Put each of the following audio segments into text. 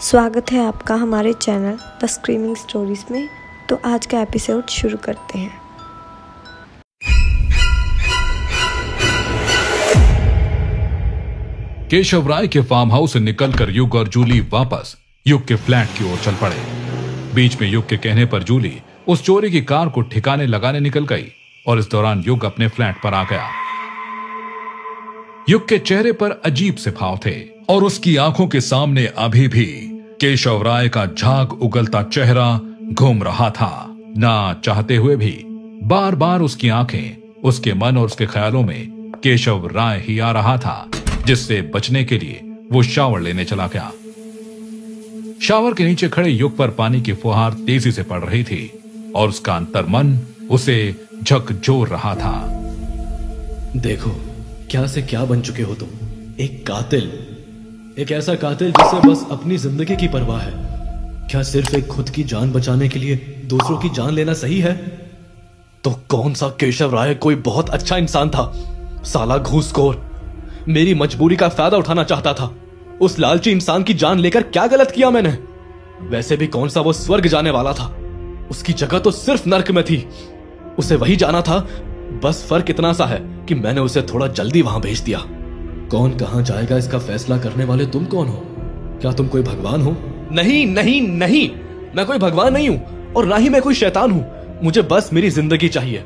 स्वागत है आपका हमारे चैनल द स्क्रीमिंग स्टोरीज में। तो आज का एपिसोड शुरू करते हैं। केशव राय के फार्म हाउस से निकलकर युग और जूली वापस, युग के फ्लैट की ओर चल पड़े। बीच में युग के कहने पर जूली उस चोरी की कार को ठिकाने लगाने निकल गई और इस दौरान युग अपने फ्लैट पर आ गया। युग के चेहरे पर अजीब से भाव थे। और उसकी आँखों के सामने अभी भी केशव राय का झाग उगलता चेहरा घूम रहा था। ना चाहते हुए भी बार बार उसकी आँखें, उसके मन और उसके ख्यालों में केशव राय ही आ रहा था, जिससे बचने के लिए वो शावर लेने चला गया। शावर के नीचे खड़े युग पर पानी की फुहार तेज़ी से पड़ रही थी और उसका अंतर मन उसे झकझोर रहा था। देखो, क्या से क्या बन चुके हो तुम? एक कातिल। एक ऐसा कातिल जिसे बस अपनी ज़िंदगी की परवाह है। क्या सिर्फ़ एक खुद की जान बचाने के लिए दूसरों की जान लेना सही है? तो कौन सा केशव राय कोई बहुत अच्छा इंसान था? साला घूसखोर। मेरी मजबूरी का फ़ायदा उठाना चाहता था। उस लालची इंसान की जान लेकर क्या गलत किया मैंने? वैसे भी कौन सा वो स्वर्ग जाने वाला था? उसकी जगह तो सिर्फ़ नर्क में थी। उसे वही जाना था। बस फ़र्क इतना सा है कि मैंने उसे थोड़ा जल्दी वहाँ भेज दिया। कौन कहाँ जाएगा इसका फैसला करने वाले तुम कौन हो? क्या तुम कोई भगवान हो? नहीं नहीं नहीं। मैं कोई भगवान नहीं हूँ और ना ही मैं कोई शैतान हूँ। मुझे बस मेरी ज़िंदगी चाहिए।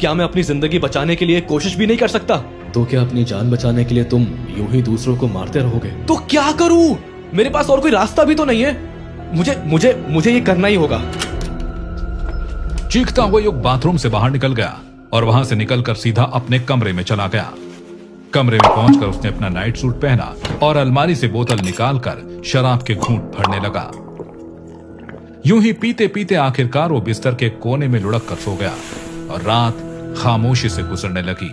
क्या मैं अपनी ज़िंदगी बचाने के लिए कोशिश भी नहीं कर सकता? तो क्या अपनी जान बचाने के लिए तुम यूँ ही दूसरों को मारते रहोगे? तो क्या करूँ? मेरे पास और कोई रास्ता भी तो नहीं है। मुझे मुझे मुझे ये करना ही होगा। चीखता हुआ युग बाथरूम से बाहर निकल गया और वहाँ से निकलकर सीधा अपने कमरे में चला गया। कमरे में पहुंचकर उसने अपना नाइट सूट पहना और अलमारी से बोतल निकालकर शराब के घूंट भरने लगा। यूँ ही पीते पीते आखिरकार वो बिस्तर के कोने में लुढ़क कर सो गया और रात खामोशी से गुजरने लगी।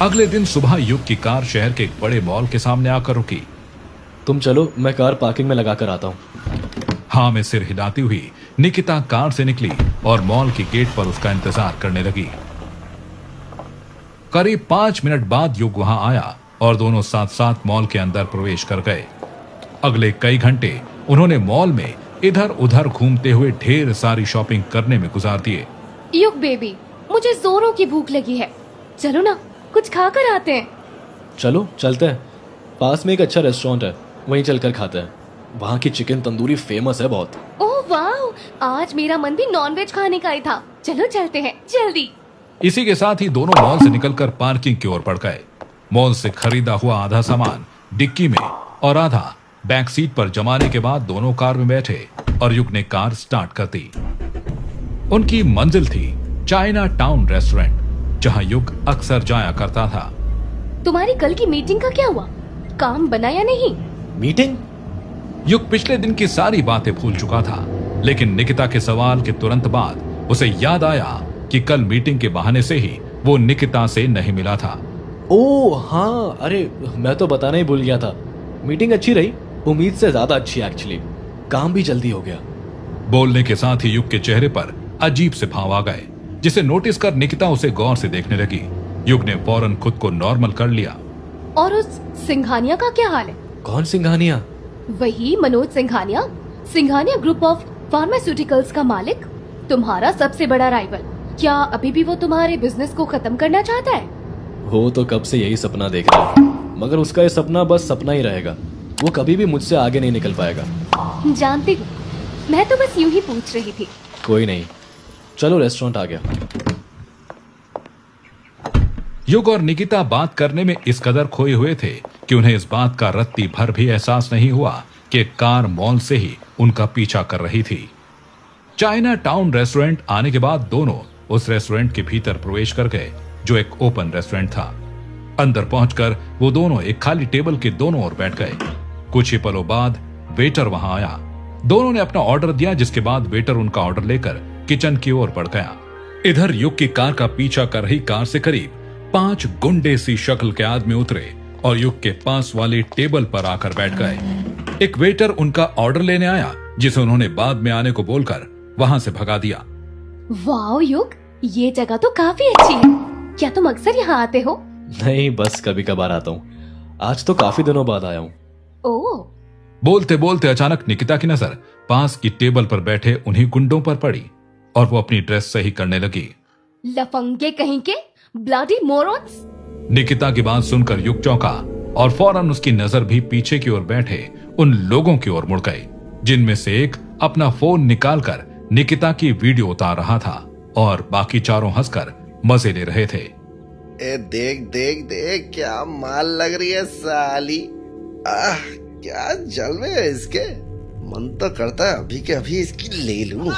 अगले दिन सुबह युग की कार शहर के एक बड़े मॉल के सामने आकर रुकी। तुम चलो मैं कार पार्किंग में लगाकर आता हूँ। हाँ में सिर हिलाती हुई निकिता कार से निकली और मॉल की गेट पर उसका इंतज़ार करने लगी। करीब पाँच मिनट बाद युग वहाँ आया और दोनों साथ साथ मॉल के अंदर प्रवेश कर गए। अगले कई घंटे उन्होंने मॉल में इधर उधर घूमते हुए ढेर सारी शॉपिंग करने में गुजार दिए। युग बेबी मुझे जोरों की भूख लगी है। चलो ना कुछ खा कर आते हैं। चलो चलते हैं। पास में एक अच्छा रेस्टोरेंट है वहीं चलकर खाते हैं। वहाँ की चिकन तंदूरी फ़ेमस है बहुत। ओह वाह आज मेरा मन भी नॉनवेज खाने का ही था। चलो चलते हैं जल्दी। इसी के साथ ही दोनों मॉल से निकलकर पार्किंग की ओर बढ़ गए। मॉल से खरीदा हुआ आधा सामान डिक्की में और आधा बैक सीट पर जमाने के बाद दोनों कार में बैठे और युग ने कार स्टार्ट कर दी। उनकी मंजिल थी चाइना टाउन रेस्टोरेंट जहाँ युग अक्सर जाया करता था। तुम्हारी कल की मीटिंग का क्या हुआ? काम बनाया नहीं? मीटिंग? युग पिछले दिन की सारी बातें भूल चुका था लेकिन निकिता के सवाल के तुरंत बाद उसे याद आया कि कल मीटिंग के बहाने से ही वो निकिता से नहीं मिला था। ओ हाँ अरे मैं तो बताना ही भूल गया था। मीटिंग अच्छी रही? उम्मीद से ज़्यादा अच्छी एक्चुअली काम भी जल्दी हो गया। बोलने के साथ ही युग के चेहरे पर अजीब से भाव आ गए जिसे नोटिस कर निकिता उसे गौर से देखने लगी। युग ने फ़ौरन खुद को नॉर्मल कर लिया। और उस सिंघानिया का क्या हाल है? कौन सिंघानिया? वही Manoj Singhania. Singhania group of pharmaceuticals का मालिक तुम्हारा सबसे बड़ा राइवल क्या अभी भी वो तुम्हारे बिज़नेस को खत्म करना चाहता है? वो तो कब से यही सपना देख रहा है। मगर उसका ये सपना बस सपना ही रहेगा। वो कभी भी मुझसे आगे नहीं निकल पाएगा। जानती हूँ। मैं तो बस यूँ ही पूछ रही थी। कोई नहीं। चलो रेस्टोरेंट आ गया। युग और निकिता बात करने में इस कदर खोए हुए थे कि उन्हें इस बात का रत्ती भर भी एहसास नहीं हुआ कि कार मॉल से ही उनका पीछा कर रही थी। चाइना टाउन रेस्टोरेंट आने के बाद दोनों उस रेस्टोरेंट के भीतर प्रवेश कर गए, जो एक ओपन रेस्टोरेंट था। अंदर पहुंचकर वो दोनों एक खाली टेबल के दोनों ओर बैठ गए। कुछ ही पलों बाद वेटर वहाँ आया। दोनों ने अपना ऑर्डर दिया, जिसके बाद वेटर उनका ऑर्डर लेकर किचन की ओर बढ़ गया। इधर युग की कार का पीछा कर रही कार से करीब पाँच गुंडे सी शक्ल के आदमी उतरे और युग के पास वाले टेबल पर आकर बैठ गए। एक वेटर उनका ऑर्डर लेने आया, जिसे उन्होंने बाद में आने को बोलकर वहाँ से भगा दिया। वाओ युग ये जगह तो काफ़ी अच्छी है। क्या तुम अक्सर यहाँ आते हो? नहीं बस कभी कभार आता हूँ। आज तो काफ़ी दिनों बाद आया हूँ। ओ। बोलते बोलते अचानक निकिता की नज़र पास की टेबल पर बैठे उन्हीं गुंडों पर पड़ी और वो अपनी ड्रेस सही करने लगी। लफंगे कहीं के? ब्लडी मोरॉन्स निकिता की बात सुनकर युग चौंका और फ़ौरन उसकी नज़र भी पीछे की ओर बैठे उन लोगों की ओर मुड़ गई जिनमें से एक अपना फ़ोन निकालकर निकिता की वीडियो उतार रहा था और बाकी चारों हंसकर मज़े ले रहे थे। ए देख देख देख क्या माल लग रही है साली। आह क्या जलवे है इसके? मन तो करता है अभी के अभी इसकी ले लूँ।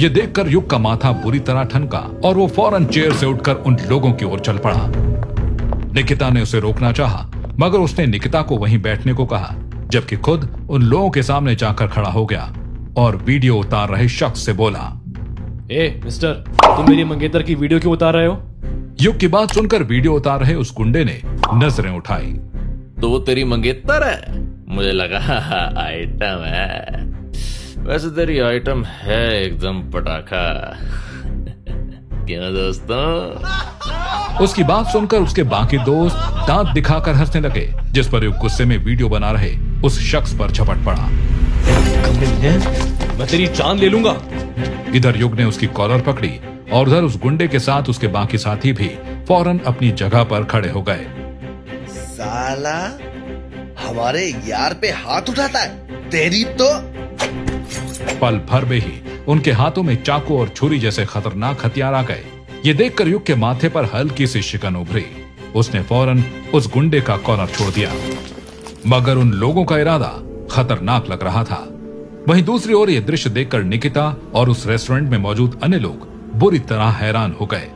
ये देखकर युग का माथा बुरी तरह ठनका और वो फ़ौरन चेयर से उठकर उन लोगों की ओर चल पड़ा। निकिता ने उसे रोकना चाहा, मगर उसने निकिता को वहीं बैठने को कहा। जबकि खुद उन लोगों के सामने जाकर खड़ा हो गया और वीडियो उतार रहे शख्स से बोला ए मिस्टर तुम मेरी मंगेतर की वीडियो क्यों उतार रहे हो? युग की बात सुनकर वीडियो उतार रहे उस गुंडे ने नज़रें उठाई। तो वो तेरी मंगेतर है? मुझे लगा आइटम है। वैसे तेरी आइटम है एकदम पटाखा। क्यों दोस्तों? उसकी बात सुनकर उसके बाकी दोस्त दांत दिखाकर हंसने लगे जिस पर युग गुस्से में वीडियो बना रहे। उस शख्स पर झपट पड़ा। मैं तेरी जान ले लूँगा। इधर युग ने उसकी कॉलर पकड़ी और उधर उस गुंडे के साथ उसके बाकी साथी भी फ़ौरन अपनी जगह पर खड़े हो गए। साला हमारे यार पे हाथ उठाता है। तेरी तो पल भर में ही उनके हाथों में चाकू और छुरी जैसे खतरनाक हथियार आ गए। ये देखकर युग के माथे पर हल्की सी शिकन उभरी। उसने फ़ौरन उस गुंडे का कॉलर छोड़ दिया। मगर उन लोगों का इरादा खतरनाक लग रहा था। वहीं दूसरी ओर यह दृश्य देखकर निकिता और उस रेस्टोरेंट में मौजूद अन्य लोग बुरी तरह हैरान हो गए।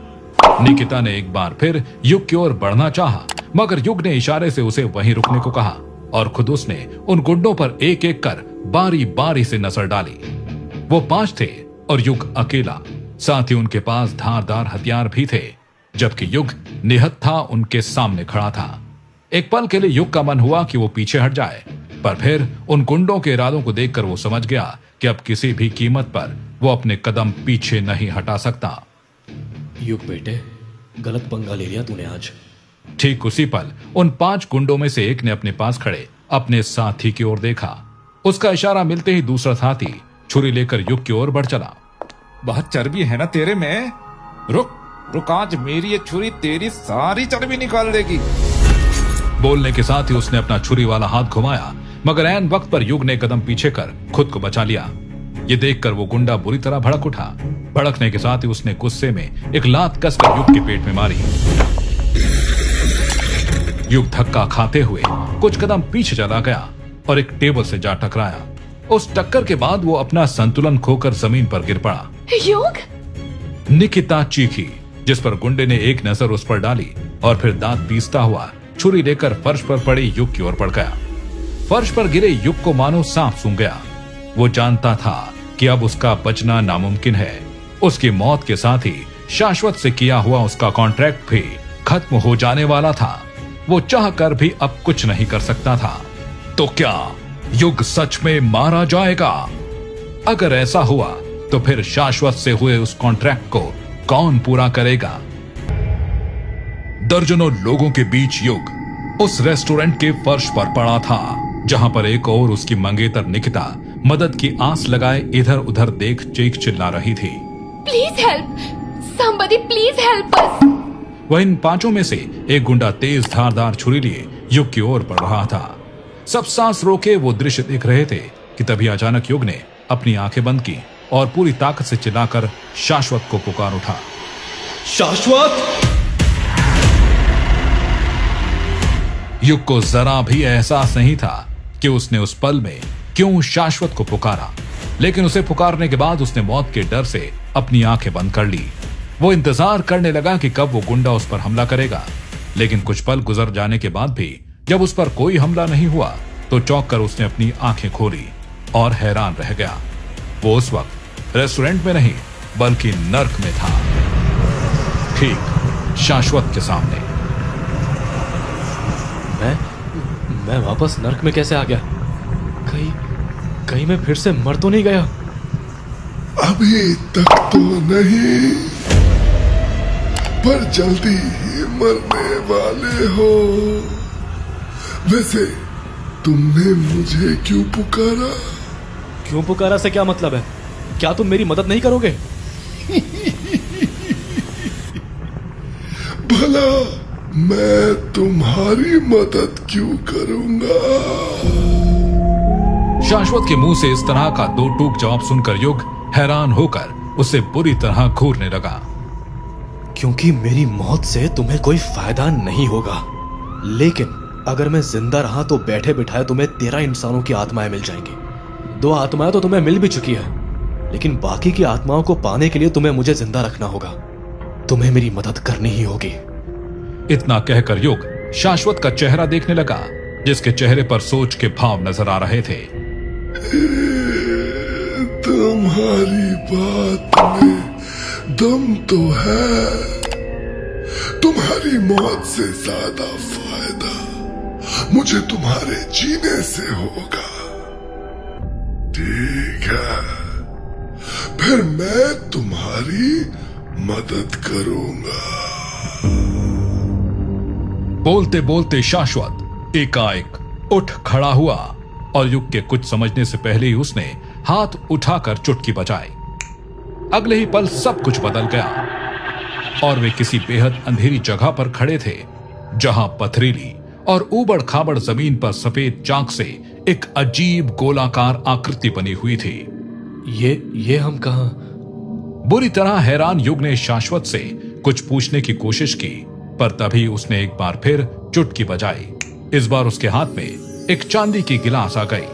निकिता ने एक बार फिर युग की ओर बढ़ना चाहा, मगर युग ने इशारे से उसे वहीं रुकने को कहा और खुद उसने उन गुंडों पर एक एक कर बारी बारी से नज़र डाली। वो पाँच थे और युग अकेला साथ ही उनके पास धारदार हथियार भी थे जबकि युग निहत्था उनके सामने खड़ा था। एक पल के लिए युग का मन हुआ कि वो पीछे हट जाए पर फिर उन गुंडों के इरादों को देखकर वो समझ गया कि अब किसी भी कीमत पर वो अपने कदम पीछे नहीं हटा सकता। युग बेटे गलत पंगा ले लिया तूने आज। ठीक उसी पल उन पाँच गुंडों में से एक ने अपने पास खड़े अपने साथी की ओर देखा। उसका इशारा मिलते ही दूसरा साथी छुरी लेकर युग की ओर बढ़ चला। बहुत चर्बी है ना तेरे में? रुक रुक आज मेरी ये छुरी तेरी सारी चर्बी निकाल देगी। बोलने के साथ ही उसने अपना छुरी वाला हाथ घुमाया मगर एन वक्त पर युग ने कदम पीछे कर खुद को बचा लिया। ये देखकर वो गुंडा बुरी तरह भड़क उठा। भड़कने के साथ ही उसने गुस्से में एक लात कसकर युग के पेट में मारी। युग धक्का खाते हुए कुछ कदम पीछे चला गया और एक टेबल से जा टकराया। उस टक्कर के बाद वो अपना संतुलन खोकर ज़मीन पर गिर पड़ा। योग? निकिता चीखी जिस पर गुंडे ने एक नज़र उस पर डाली और फिर दांत पीसता हुआ छुरी लेकर फर्श पर पड़े युग की ओर पड़ गया। फर्श पर गिरे युग को मानो सांप सूंघ गया। वो जानता था कि अब उसका बचना नामुमकिन है। उसकी मौत के साथ ही शाश्वत से किया हुआ उसका कॉन्ट्रैक्ट भी खत्म हो जाने वाला था। वो चाह कर भी अब कुछ नहीं कर सकता था। तो क्या युग सच में मारा जाएगा? अगर ऐसा हुआ तो फिर शाश्वत से हुए उस कॉन्ट्रैक्ट को कौन पूरा करेगा? दर्जनों लोगों के बीच युग उस रेस्टोरेंट के फर्श पर पड़ा था जहाँ पर एक और उसकी मंगेतर निकिता मदद की आंस लगाए इधर उधर देख चीख चिल्ला रही थी। Please help! somebody please help us! वह इन पाँचों में से एक गुंडा तेज धारदार छुरी लिए युग की ओर बढ़ रहा था। सब सांस रोके वो दृश्य देख रहे थे कि तभी अचानक युग ने अपनी आँखें बंद की और पूरी ताकत से चिल्लाकर शाश्वत को पुकार उठा। शाश्वत? युग को जरा भी एहसास नहीं था कि उसने उस पल में क्यों शाश्वत को पुकारा। लेकिन उसे पुकारने के बाद उसने मौत के डर से अपनी आँखें बंद कर ली। वो इंतज़ार करने लगा कि कब वो गुंडा उस पर हमला करेगा। लेकिन कुछ पल गुजर जाने के बाद भी जब उस पर कोई हमला नहीं हुआ तो चौंक कर उसने अपनी आँखें खोली और हैरान रह गया। वो उस वक्त रेस्टोरेंट में नहीं, बल्कि नर्क में था। ठीक शाश्वत के सामने मैं मैं वापस नर्क में कैसे आ गया? कहीं कहीं मैं फिर से मर तो नहीं गया? अभी तक तो नहीं। पर जल्दी ही मरने वाले हो। वैसे तुमने मुझे क्यों पुकारा? क्यों पुकारा से क्या मतलब है? क्या तुम मेरी मदद नहीं करोगे भला मैं तुम्हारी मदद क्यों करूँगा? शाश्वत के मुँह से इस तरह का दो टूक जवाब सुनकर युग हैरान होकर उसे बुरी तरह घूरने लगा। क्योंकि मेरी मौत से तुम्हें कोई फ़ायदा नहीं होगा। लेकिन अगर मैं ज़िंदा रहा तो बैठे बिठाए तुम्हें तेरह इंसानों की आत्माएँ मिल जाएँगी। दो आत्माएँ तो तुम्हें मिल भी चुकी है लेकिन बाकी की आत्माओं को पाने के लिए तुम्हें मुझे ज़िंदा रखना होगा। तुम्हें मेरी मदद करनी ही होगी। इतना कहकर युग शाश्वत का चेहरा देखने लगा, जिसके चेहरे पर सोच के भाव नज़र आ रहे थे। तुम्हारी बात में दम तो है। तुम्हारी मौत से ज़्यादा फ़ायदा मुझे तुम्हारे जीने से होगा। ठीक है। फिर मैं तुम्हारी मदद करूँगा। बोलते बोलते शाश्वत एकाएक उठ खड़ा हुआ और युग के कुछ समझने से पहले ही उसने हाथ उठाकर चुटकी बजाई। अगले ही पल सब कुछ बदल गया और वे किसी बेहद अंधेरी जगह पर खड़े थे जहाँ पथरीली और ऊबड़ खाबड़ ज़मीन पर सफ़ेद चाक से एक अजीब गोलाकार आकृति बनी हुई थी। ये ये हम कहा? बुरी तरह हैरान युग ने शाश्वत से कुछ पूछने की कोशिश की पर तभी उसने एक बार फिर चुटकी बजाई। इस बार उसके हाथ में एक चांदी की गिलास आ गई।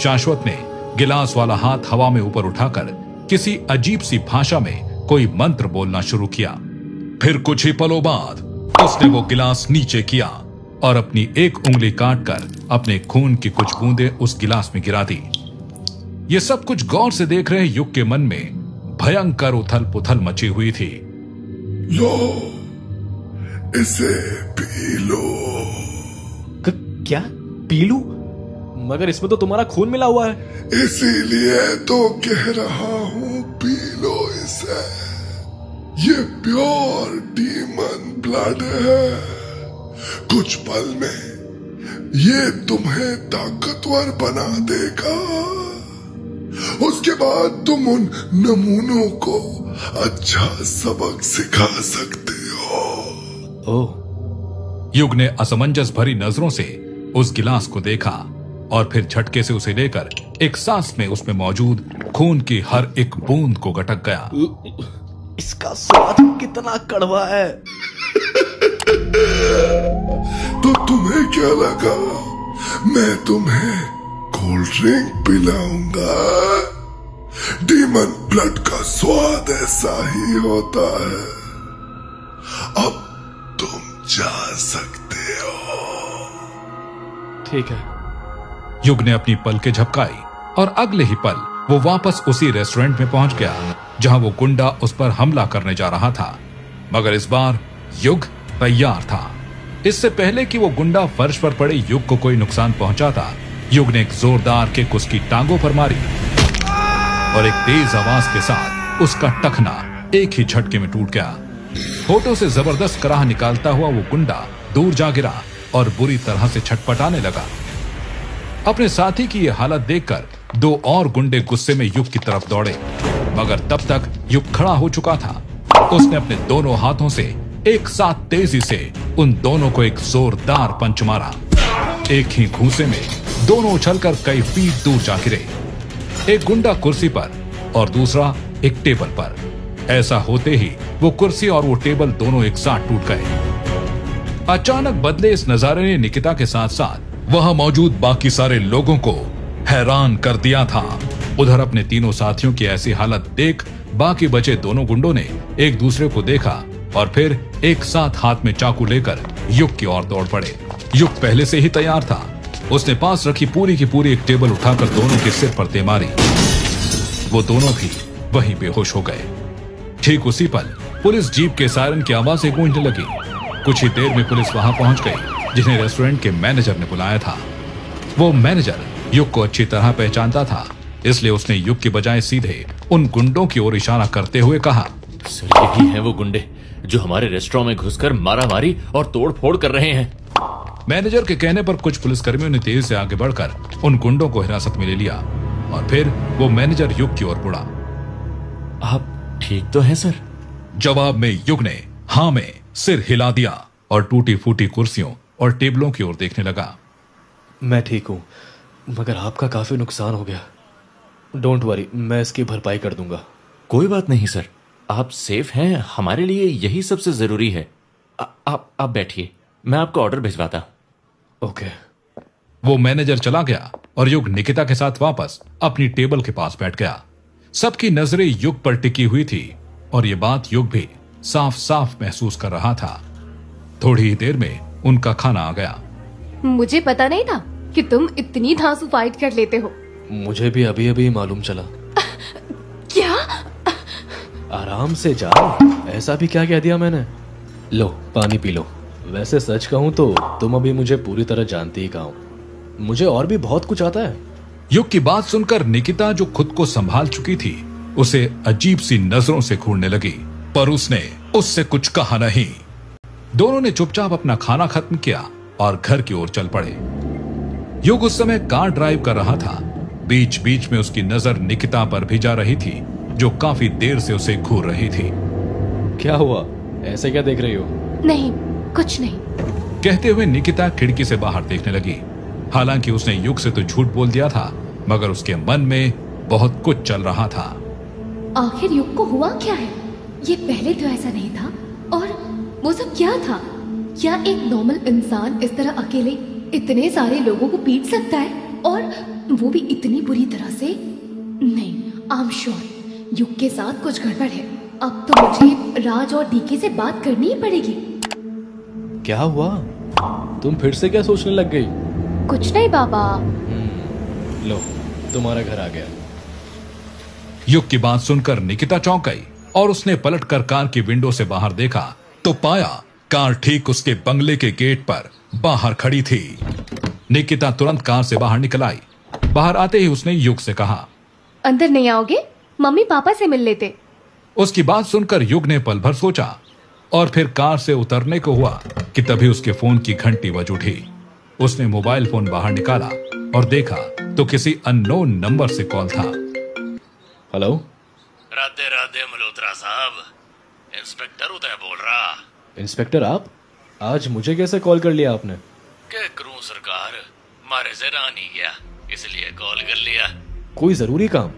शाश्वत ने गिलास वाला हाथ हवा में ऊपर उठाकर किसी अजीब सी भाषा में कोई मंत्र बोलना शुरू किया। फिर कुछ ही पलों बाद उसने वो गिलास नीचे किया और अपनी एक उंगली काटकर अपने खून की कुछ बूंदे उस गिलास में गिरा दी। ये सब कुछ गौर से देख रहे युग के मन में भयंकर उथल पुथल मची हुई थी। इसे पी लो क्या? पीलू? मगर इसमें तो तुम्हारा खून मिला हुआ है। इसीलिए तो कह रहा हूँ पी लो इसे। ये प्योर डीमन ब्लड है। कुछ पल में ये तुम्हें ताकतवर बना देगा। उसके बाद तुम उन नमूनों को अच्छा सबक सिखा सकते हो। ओह युग ने असमंजस भरी नज़रों से उस गिलास को देखा और फिर झटके से उसे लेकर एक सांस में उसमें मौजूद खून की हर एक बूंद को गटक गया। इसका स्वाद कितना कड़वा है। तो तुम्हें क्या लगा? मैं तुम्हें कोल्ड ड्रिंक पिलाऊँगा। डीमन ब्लड का स्वाद ऐसा ही होता है। अब सकते हो। ठीक है। युग ने अपनी पल के झपकाई और अगले ही पल वो वापस उसी रेस्टोरेंट में पहुँच गया जहाँ वो गुंडा उस पर हमला करने जा रहा था। मगर इस बार युग तैयार था। इससे पहले कि वो गुंडा फर्श पर पड़े युग को कोई नुकसान पहुंचाता युग ने एक जोरदार किक उसकी टांगों पर मारी और एक तेज आवाज़ के साथ उसका टखना एक ही झटके में टूट गया। होठों से ज़बरदस्त कराह निकालता हुआ वो गुंडा दूर जा गिरा और बुरी तरह से छटपटाने लगा। अपने साथी की यह हालत देखकर दो और गुंडे गुस्से में युग की तरफ़ दौड़े, मगर तब तक युग खड़ा हो चुका था। उसने अपने दोनों हाथों से एक साथ तेज़ी से उन दोनों को एक जोरदार पंच मारा। एक ही घूसे में दोनों उछलकर कई फीट दूर जा गिरे। एक गुंडा कुर्सी पर और दूसरा एक टेबल पर। ऐसा होते ही वो कुर्सी और वो टेबल दोनों एक साथ टूट गए। अचानक बदले इस नजारे ने निकिता के साथ साथ वहाँ मौजूद बाकी सारे लोगों को हैरान कर दिया था। उधर अपने तीनों साथियों की ऐसी हालत देख बाकी बचे दोनों गुंडों ने एक दूसरे को देखा और फिर एक साथ हाथ में चाकू लेकर युग की ओर दौड़ पड़े। युग पहले से ही तैयार था। उसने पास रखी पूरी की पूरी एक टेबल उठाकर दोनों के सिर पर दे मारी। वो दोनों भी वहीं बेहोश हो गए। ठीक उसी पल पुलिस जीप के सायरन की आवाज़ें गूंजने लगी। कुछ ही देर में पुलिस वहाँ पहुँच गई जिन्हें रेस्टोरेंट के मैनेजर ने बुलाया था। वो मैनेजर युग को अच्छी तरह पहचानता था इसलिए उसने युग की बजाय सीधे उन गुंडों की ओर इशारा करते हुए कहा सर यही है वो गुंडे जो हमारे रेस्टोरेंट में घुसकर मारामारी और तोड़फोड़ कर रहे हैं। मैनेजर के कहने पर कुछ पुलिसकर्मियों ने तेज़ी से आगे बढ़कर उन गुंडों को हिरासत में ले लिया और फिर वो मैनेजर युग की ओर मुड़ा। आप ठीक तो है सर। जवाब में युग ने हाँ में सिर हिला दिया और टूटी फूटी कुर्सियों और टेबलों की ओर देखने लगा। मैं ठीक हूँ मगर आपका काफ़ी नुकसान हो गया। डोंट वरी मैं इसकी भरपाई कर दूँगा। कोई बात नहीं सर। आप सेफ़ हैं हमारे लिए यही सबसे ज़रूरी है। आ, आप आप बैठिए मैं आपको ऑर्डर भिजवाता हूँ। ओके। वो मैनेजर चला गया और युग निकिता के साथ वापस अपनी टेबल के पास बैठ गया। सबकी नज़रें युग पर टिकी हुई थी और ये बात युग भी साफ़ साफ़ महसूस कर रहा था। थोड़ी ही देर में उनका खाना आ गया। मुझे पता नहीं था कि तुम इतनी धांसू फाइट कर लेते हो। मुझे भी अभी अभी मालूम चला। क्या? आराम से जाओ। ऐसा भी क्या कह दिया मैंने? लो पानी पी लो। वैसे सच कहूँ तो तुम अभी मुझे पूरी तरह जानती ही कहा मुझे और भी बहुत कुछ आता है। युग की बात सुनकर निकिता जो खुद को संभाल चुकी थी उसे अजीब सी नज़रों से घूरने लगी पर उसने उससे कुछ कहा नहीं। दोनों ने चुपचाप अपना खाना खत्म किया और घर की ओर चल पड़े। युग उस समय कार ड्राइव कर रहा था। बीच बीच में उसकी नज़र निकिता पर भी जा रही थी जो काफ़ी देर से उसे घूर रही थी। क्या हुआ? ऐसे क्या देख रही हो? नहीं कुछ नहीं। कहते हुए निकिता खिड़की से बाहर देखने लगी। हालाँकि उसने युग से तो झूठ बोल दिया था मगर उसके मन में बहुत कुछ चल रहा था। आखिर युग को हुआ क्या है? ये पहले तो ऐसा नहीं था। और वो सब क्या था? क्या एक नॉर्मल इंसान इस तरह अकेले इतने सारे लोगों को पीट सकता है? और वो भी इतनी बुरी तरह से? नहीं आई एम श्योर युग के साथ कुछ गड़बड़ है। अब तो मुझे राज और डीके से बात करनी ही पड़ेगी। क्या हुआ? तुम फिर से क्या सोचने लग गई? कुछ नहीं बाबा। लो तुम्हारा घर आ गया। युग की बात सुनकर निकिता चौंक गई और उसने पलटकर कार की विंडो से बाहर देखा तो पाया कार ठीक उसके बंगले के गेट पर बाहर खड़ी थी। निकिता तुरंत कार से बाहर निकल आई। बाहर आते ही उसने युग से कहा अंदर नहीं आओगे? मम्मी पापा से मिल लेते। उसकी बात सुनकर युग ने पल भर सोचा और फिर कार से उतरने को हुआ कि तभी उसके फ़ोन की घंटी बज उठी। उसने मोबाइल फ़ोन बाहर निकाला और देखा तो किसी अननोन नंबर से कॉल था। हेलो? राधे राधे मल्होत्रा साहब। इंस्पेक्टर उदय बोल रहा। इंस्पेक्टर आप? आज मुझे कैसे कॉल कर लिया आपने? क्या करूँ सरकार? मारे से रहा नहीं गया इसलिए कॉल कर लिया। कोई ज़रूरी काम?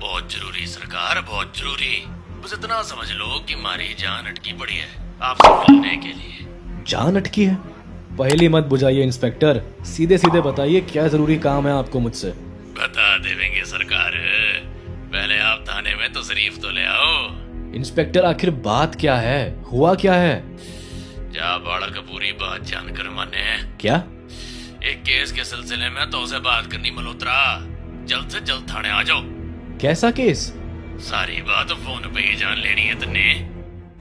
बहुत ज़रूरी सरकार बहुत ज़रूरी। बस इतना समझ लो कि मारी जान अटकी पड़ी है आपसे मिलने के लिए। जान अटकी है? पहली मत बुझाइए इंस्पेक्टर। सीधे सीधे बताइए क्या ज़रूरी काम है आपको मुझसे? बता देवेंगे सरकार। पहले आप थाने में तो शरीफ तो ले आओ। इंस्पेक्टर आखिर बात क्या है? हुआ क्या है? जा बालक पूरी बात जानकर माने। क्या? एक केस के सिलसिले में तो उसे बात करनी मल्होत्रा। जल्द से जल्द थाने आ जाओ। कैसा केस? सारी बात फ़ोन पे ही जान लेनी है तन्ने।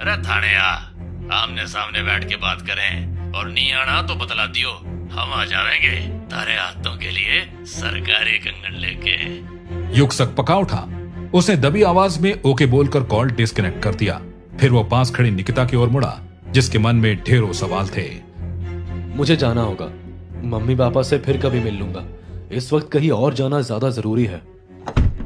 अरे थाने आ। आमने सामने बैठ के बात करें। और नहीं आना तो बतला दियो। हम आ जाएँगे तारे हाथों के लिए सरकारी कंगन लेके। युग सक पका उठा। उसने दबी आवाज़ में ओके बोलकर कॉल डिस्कनेक्ट कर दिया। फिर वो पास खड़ी निकिता की ओर मुड़ा जिसके मन में ढेरों सवाल थे। मुझे जाना होगा। मम्मी पापा से फिर कभी मिल लूँगा। इस वक्त कहीं और जाना ज़्यादा ज़रूरी है।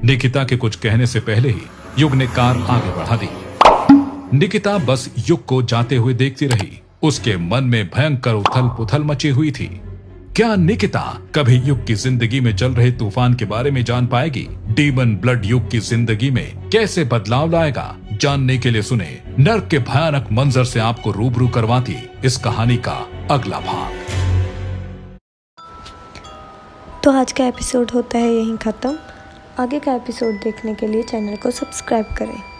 निकिता के कुछ कहने से पहले ही युग ने कार आगे बढ़ा दी। निकिता बस युग को जाते हुए देखती रही। उसके मन में भयंकर उथल पुथल मची हुई थी। क्या निकिता कभी युग की ज़िंदगी में चल रहे तूफ़ान के बारे में जान पाएगी? डीमन ब्लड युग की ज़िंदगी में कैसे बदलाव लाएगा? जानने के लिए सुने नर्क के भयानक मंजर से आपको रूबरू करवाती इस कहानी का अगला भाग। तो आज का एपिसोड होता है यहीं ख़त्म। आगे का एपिसोड देखने के लिए चैनल को सब्सक्राइब करें।